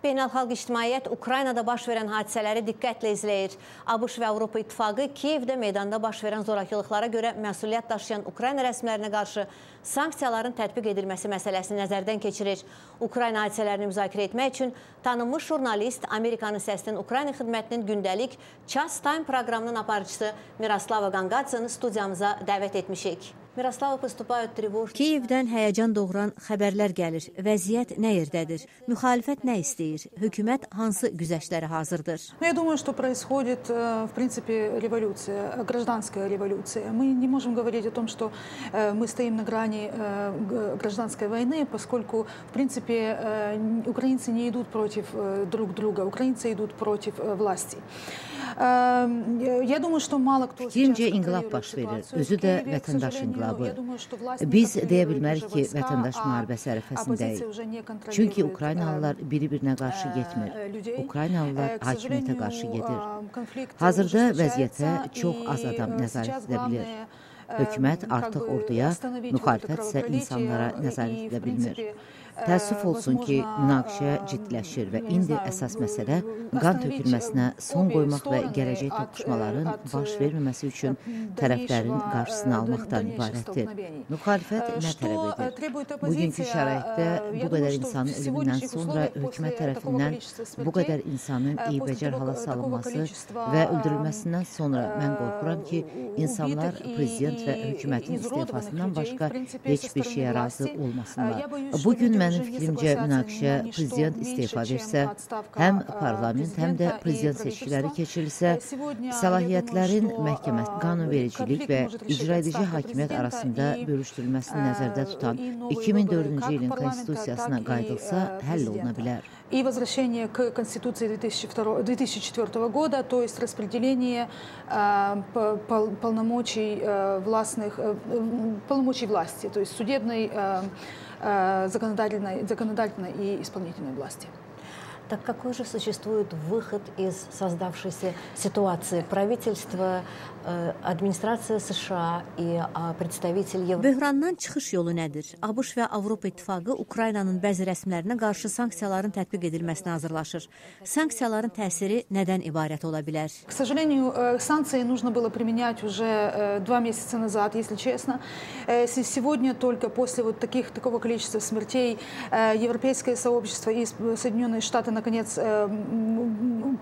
Beynəlxalq ictimaiyyət Ukraynada baş verən hadisələri diqqətlə izləyir. ABŞ və Avropa İttifaqı Kiyevdə meydanda baş verən zorakılıqlara görə məsuliyyət daşıyan Ukrayna rəsmilərinə qarşı sanksiyaların tətbiq edilməsi məsələsini nəzərdən keçirir. Ukrayna hadisələrini müzakirə etmək üçün tanınmış jurnalist Amerikanın Səsinin Ukrayna xidmətinin gündəlik Ças Time proqramının aparıcısı Miroslava Qanqadzını studiyamıza dəvət etmişik. Miroslava поступают тревожные. Kiyevdən həyəcan doğuran xəbərlər gəlir. Vəziyyət nə yerdədir? Müxalifət nə istəyir? Hökumət hansı güzəştlərə hazırdır? Я думаю, что происходит, э, в принципе, революция, гражданская революция. Мы не можем говорить о том, что э, мы стоим на грани э, гражданской войны, поскольку, в принципе, украинцы не идут против друг друга, украинцы идут против власти. Fikrimcə inqilab baş verir, özü də vətəndaş inqilabı. Biz deyə bilmərik ki, vətəndaş müharibəsi ərəfəsindəyik. Çünki Ukraynalılar biri-birinə qarşı getmir. Ukraynalılar hakimiyyətə qarşı gedir. Hazırda vəziyyətə çox az adam nəzarət edə bilir. Hökumət artıq orduya, müxalifət isə insanlara nəzarət edə bilmir. Təəssüf olsun ki, münaqişə ciddiləşir və indi əsas məsələ qan tökülməsinə son qoymaq və gələcək toqquşmaların baş verməməsi üçün tərəflərin qarşısını almaqdan ibarətdir. Müxalifət nə tələb edir? Bugünkü şəraitdə bu qədər insanın ölümündən sonra hökumət tərəfindən bu qədər insanın eybəcər hala salınması və öldürülməsindən sonra mən qorxuram ki, insanlar prezident və hökumətin istefasından başqa heç bir şeyə razı olmasınlar. Bugün mən Mənim fikrimcə münaqişə prezident istefa versə, həm parlament, həm də prezident seçkiləri keçirilsə, səlahiyyətlərin məhkəmə, qanunvericilik və icra edici hakimiyyət arasında bölüşdürülməsini nəzərdə tutan 2004-cü ilin konstitusiyasına qayıdılsa, həll oluna bilər. и возвращение к Конституции 2002, 2004 года, то есть распределение э, полномочий э, властных, э, полномочий власти, то есть судебной, э, э, законодательной, законодательной и исполнительной власти. Так какой же существует выход из создавшейся ситуации? Правительство Э, Administrasiya США и представитель Ev Böhrandan çıxış yolu nədir? ABŞ və Avropa İttifaqı Ukraynanın bəzi rəsmilərinə qarşı sanksiyaların tətbiq edilməsinə hazırlaşır. Sanksiyaların təsiri nədən ibarət ola bilər? К сожалению, э, санкции нужно было применять уже э, два месяца назад, если честно. Сегодня только после вот таких, такого количества смертей европейское сообщество и Соединенные Штаты наконец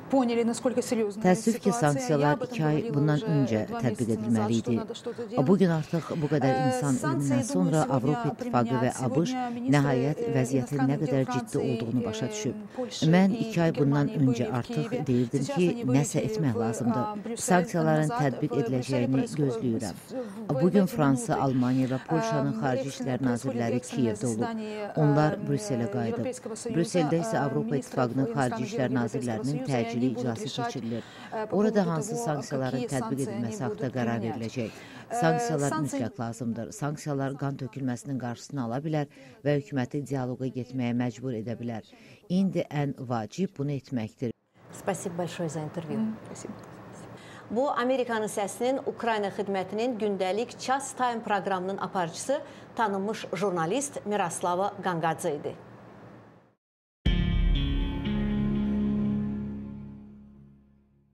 поняли, насколько серьезна Təəssüf ki, sanksiyalar iki ay bundan öncə öncə tətbiq edilməli idi. Bu gün artıq bu qədər insan ölümündən sonra Avropa İttifaqı və ABŞ nəhayət vəziyyətin nə qədər ciddi olduğunu başa düşüb. Mən iki ay bundan öncə artıq deyirdim ki, nəsə etmək lazımdır. Sanksiyaların tətbiq ediləcəyini gözləyirəm. Bu gün Fransa, Almaniya və Polşanın xarici işlər nazirləri Kiyevdə olub. Onlar Brüsselə qayıdıb. Brüsseldə isə Avropa İttifaqının xarici işlər nazirlərinin təcili iclası keçirilir. Orada hansı sanksiyaların tətbiq edilməsi edilməsi haqda qərar veriləcək. Sanksiyalar mütləq lazımdır. Sanksiyalar qan tökülməsinin qarşısını ala bilər və hökuməti dialoqa getməyə məcbur edə bilər. İndi ən vacib bunu etməkdir. Спасибо большое за интервью. Спасибо. Bu Amerikanın səsinin Ukrayna xidmətinin gündəlik Ças Time proqramının aparıcısı tanınmış jurnalist Miroslava Qanqadze idi.